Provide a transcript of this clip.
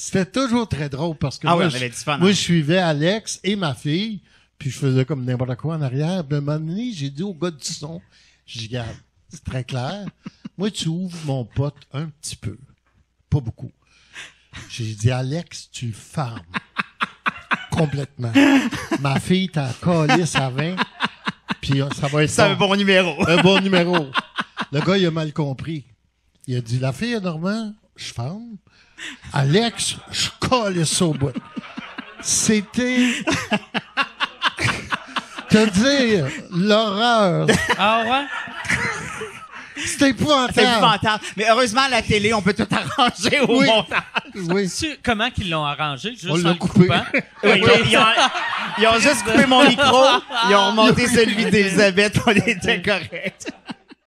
c'était toujours très drôle parce que Ah moi, oui, je, fun, moi, hein. je suivais Alex et ma fille, puis je faisais comme n'importe quoi en arrière. Puis à un moment donné, j'ai dit au gars du son, je dis, c'est très clair. moi, tu ouvres mon pote un petit peu. Pas beaucoup. J'ai dit, Alex, tu fermes. Complètement. Ma fille t'a collé sa vin, puis euh, ça va être C'est un bon. bon numéro. Un bon numéro. Le gars, il a mal compris. Il a dit, la fille est normale, je ferme. Alex, je colle ça au bout. C'était... Te dire, l'horreur. Ah ouais? C'était épouvantable. C'est épouvantable. Mais heureusement, à la télé, on peut tout arranger au Oui. montage. Oui. Tu- comment qu'ils l'ont arrangé? Juste On l'a coupé. coupant? Oui, ils, ont, ils ont- ils ont juste coupé mon micro, ils ont remonté celui d'Elisabeth, on était correct.